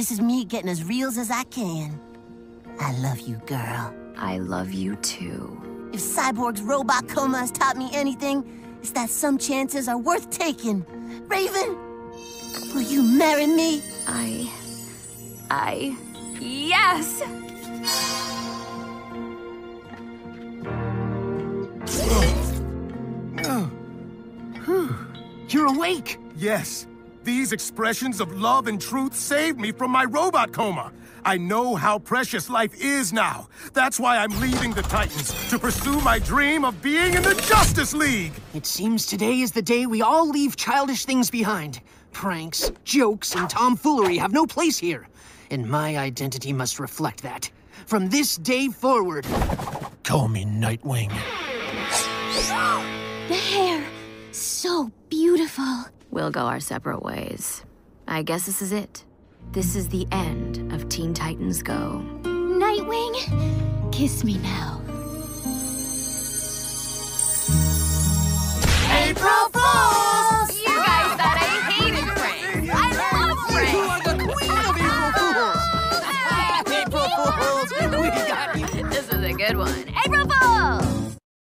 This is me getting as real as I can. I love you, girl. I love you too. If Cyborg's robot coma has taught me anything, it's that some chances are worth taking. Raven, will you marry me? I. I. Yes! You're awake! Yes, these expressions of love and truth saved me from my robot coma. I know how precious life is now. That's why I'm leaving the Titans to pursue my dream of being in the Justice League. It seems today is the day we all leave childish things behind. Pranks, jokes, and tomfoolery have no place here. And my identity must reflect that. From this day forward, call me Nightwing. The hair so beautiful. We'll go our separate ways. I guess this is it. This is the end of Teen Titans Go. Nightwing, kiss me now. April Fools! You guys thought I hated pranks. I love pranks. You are the queen of April oh, Fools. April Fools, we got you. This is a good one. April Fools!